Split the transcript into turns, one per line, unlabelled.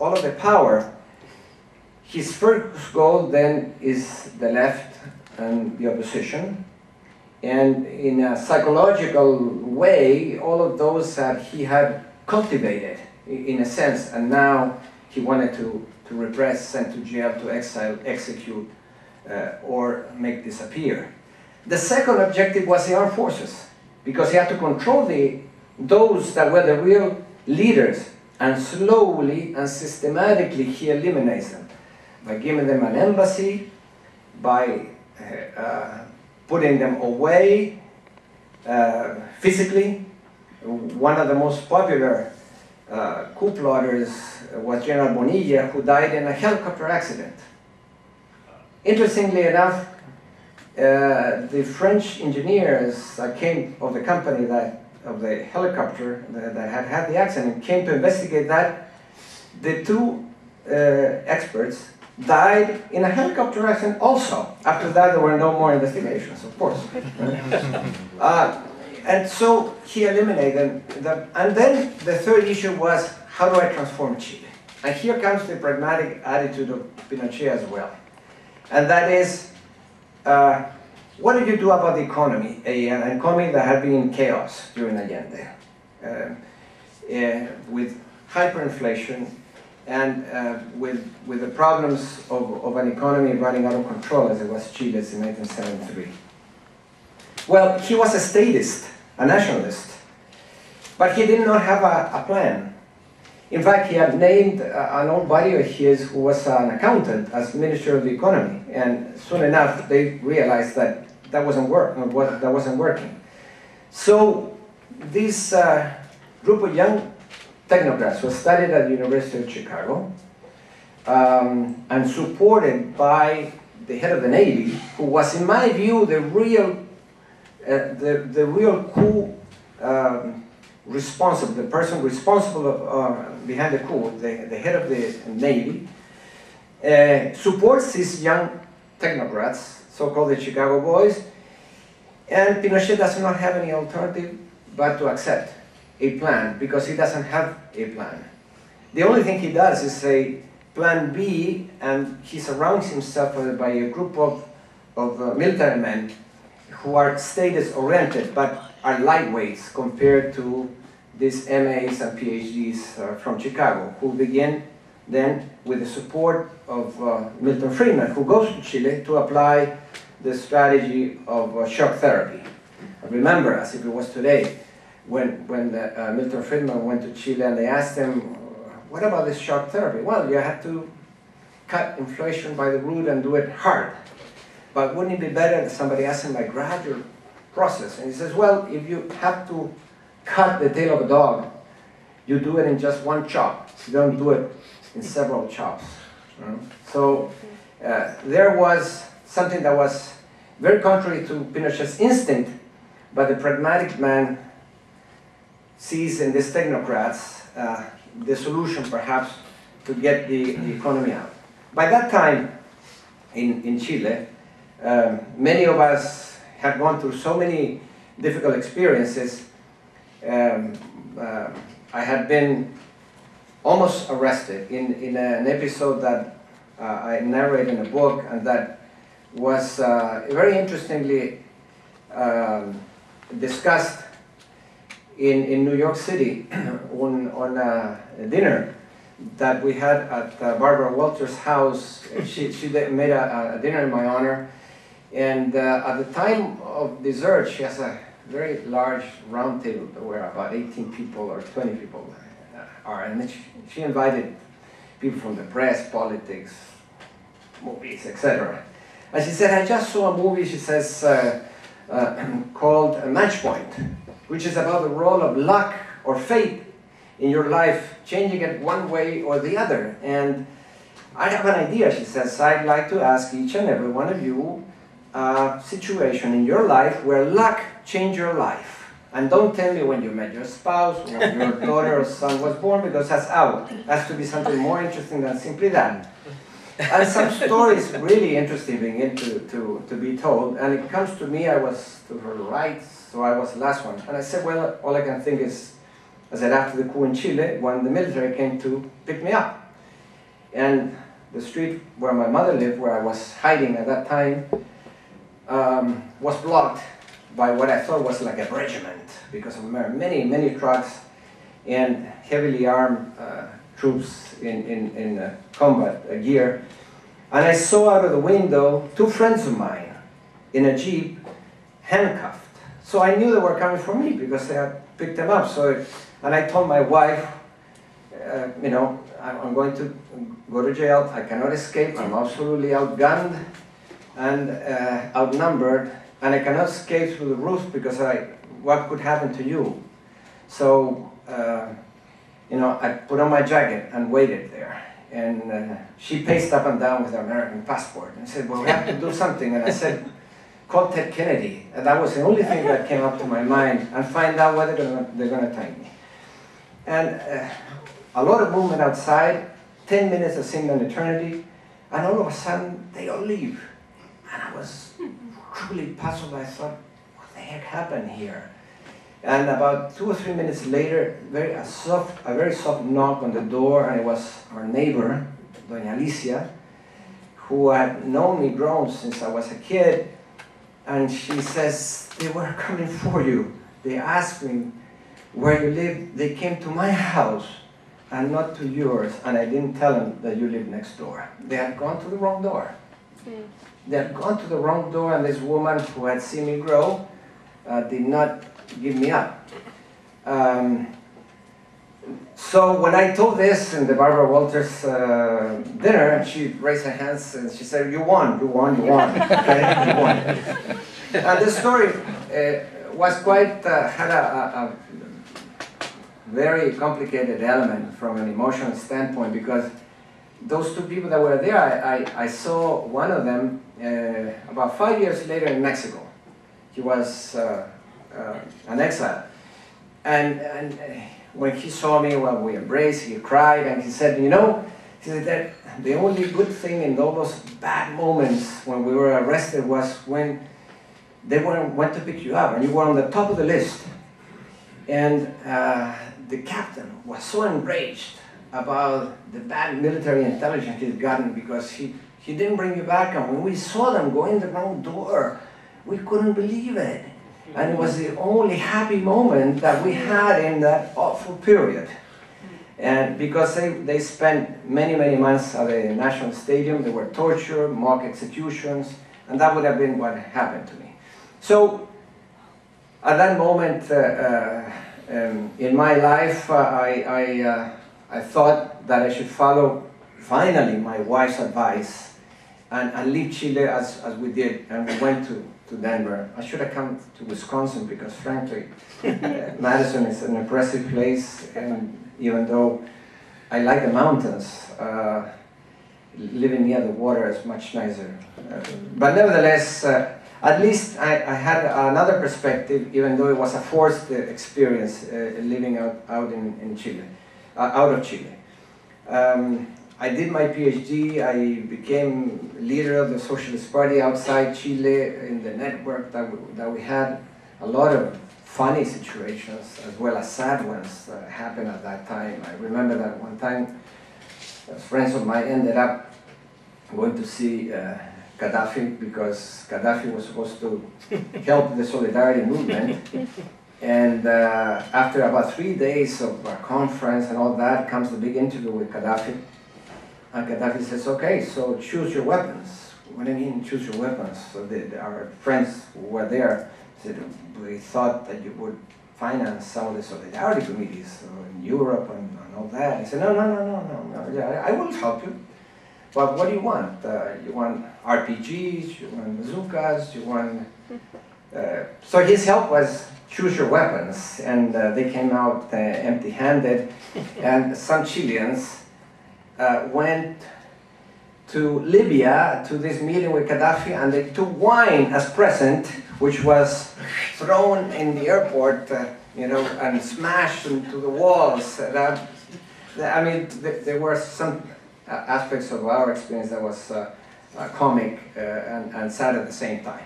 all of the power, his first goal then is the left and the opposition. And in a psychological way, all of those that he had cultivated, in a sense, and now he wanted to, to repress, send to jail, to exile, execute, uh, or make disappear. The second objective was the armed forces, because he had to control the, those that were the real leaders, and slowly and systematically he eliminates them by giving them an embassy, by uh, uh, putting them away uh, physically. One of the most popular uh, coup plotters was General Bonilla, who died in a helicopter accident. Interestingly enough, uh, the French engineers that came of the company that of the helicopter that, that had had the accident came to investigate that. The two uh, experts died in a helicopter accident also. After that, there were no more investigations, of course. uh, and so he eliminated them. And then the third issue was, how do I transform Chile? And here comes the pragmatic attitude of Pinochet as well. And that is, uh, what did you do about the economy? A, an economy that had been in chaos during Allende, uh, uh, with hyperinflation, and uh, with, with the problems of, of an economy running out of control as it was Chile's in 1973. Well, he was a statist, a nationalist, but he did not have a, a plan. In fact, he had named uh, an old buddy of his who was an accountant as Minister of the Economy, and soon enough they realized that that wasn't, work, that wasn't working. So this uh, group of young technocrats who studied at the University of Chicago um, and supported by the head of the Navy, who was, in my view, the real, uh, the, the real coup um, responsible, the person responsible of, uh, behind the coup, the, the head of the Navy, uh, supports these young technocrats, so-called the Chicago boys, and Pinochet does not have any alternative but to accept a plan because he doesn't have a plan. The only thing he does is say plan B and he surrounds himself by a group of, of uh, military men who are status oriented but are lightweights compared to these MAs and PhDs uh, from Chicago who begin then with the support of uh, Milton Friedman who goes to Chile to apply the strategy of uh, shock therapy. Remember as if it was today when, when uh, Milton Friedman went to Chile and they asked him, what about this shock therapy? Well, you have to cut inflation by the root and do it hard. But wouldn't it be better if somebody asked him a gradual process? And he says, well, if you have to cut the tail of a dog, you do it in just one chop. You don't do it in several chops. So uh, there was something that was very contrary to Pinochet's instinct, but the pragmatic man sees in these technocrats uh, the solution perhaps to get the, the, economy out. By that time in, in Chile, um, many of us had gone through so many difficult experiences. Um, uh, I had been almost arrested in, in an episode that uh, I narrate in a book and that was uh, very interestingly um, discussed in, in New York City on, on a dinner that we had at uh, Barbara Walters' house. She, she made a, a dinner in my honor. And uh, at the time of dessert, she has a very large round table where about 18 people or 20 people are. And she, she invited people from the press, politics, movies, etc. And she said, I just saw a movie, she says, uh, uh, called Match Point which is about the role of luck or fate in your life, changing it one way or the other. And I have an idea, she says, I'd like to ask each and every one of you a situation in your life where luck changed your life. And don't tell me when you met your spouse, or when your daughter or son was born, because that's out. Has to be something more interesting than simply that. And some stories really interesting begin to, to, to be told. And it comes to me, I was to her right, so I was the last one. And I said, well, all I can think is, I said, after the coup in Chile, when the military came to pick me up. And the street where my mother lived, where I was hiding at that time, um, was blocked by what I thought was like a regiment because of many, many trucks and heavily armed uh, troops in, in, in uh, combat uh, gear. And I saw out of the window two friends of mine in a Jeep handcuffed. So I knew they were coming for me because they had picked them up. So, and I told my wife, uh, you know, I'm going to go to jail. I cannot escape. I'm absolutely outgunned and uh, outnumbered, and I cannot escape through the roof because I, what could happen to you? So, uh, you know, I put on my jacket and waited there. And uh, she paced up and down with her American passport and said, well, we have to do something. And I said, call Ted Kennedy. And that was the only thing that came up to my mind and find out whether they're going to take me. And uh, a lot of movement outside, 10 minutes that seemed an eternity, and all of a sudden they all leave. And I was truly puzzled. I thought, what the heck happened here? And about two or three minutes later, very a soft, a very soft knock on the door, and it was our neighbor, Doña Alicia, who had known me grown since I was a kid. And she says, they were coming for you. They asked me where you live. They came to my house and not to yours. And I didn't tell them that you live next door. They had gone to the wrong door. Mm. They had gone to the wrong door, and this woman who had seen me grow uh, did not give me up. Um, so when I told this in the Barbara Walters uh, dinner, she raised her hands and she said, "You won, you won, you won, okay? you won." And the story uh, was quite uh, had a, a, a, very complicated element from an emotional standpoint because those two people that were there, I, I, I saw one of them uh, about five years later in Mexico. He was uh, uh, an exile. And, and uh, when he saw me, well, we embraced, he cried, and he said, you know, he said that the only good thing in all those bad moments when we were arrested was when they went, went to pick you up, and you were on the top of the list. And uh, the captain was so enraged about the bad military intelligence he'd gotten because he, he didn't bring you back. And when we saw them go in the wrong door, we couldn't believe it. And it was the only happy moment that we had in that awful period. And because they, they spent many, many months at the National Stadium, they were tortured, mock executions, and that would have been what happened to me. So, at that moment uh, uh, um, in my life, uh, I, I, uh, I thought that I should follow, finally, my wife's advice and, and leave Chile as, as we did, and we went to to Denver. I should have come to Wisconsin because, frankly, Madison is an impressive place, and even though I like the mountains, uh, living near the water is much nicer. Uh, but nevertheless, uh, at least I, I, had another perspective, even though it was a forced experience uh, living out, out in, in Chile, uh, out of Chile. Um, I did my PhD, I became leader of the Socialist Party outside Chile in the network that we, that we had. A lot of funny situations as well as sad ones that happened at that time. I remember that one time friends of mine ended up going to see uh, Gaddafi because Gaddafi was supposed to help the solidarity movement. And uh, after about three days of a conference and all that comes the big interview with Gaddafi. And Gaddafi says, okay, so choose your weapons. What do you mean choose your weapons? So the, the, our friends who were there said, we thought that you would finance some of the solidarity committees in Europe and, and all that. He said, no, no, no, no, no, no. Yeah, I, will help you. But what do you want? Uh, you want RPGs, you want bazookas, you want... Uh, so his help was choose your weapons, and uh, they came out uh, empty-handed, and some Chileans uh, went to Libya to this meeting with Gaddafi and they took wine as present, which was thrown in the airport, uh, you know, and smashed into the walls. That, I mean, th there were some aspects of our experience that was uh, uh comic uh, and, and, sad at the same time.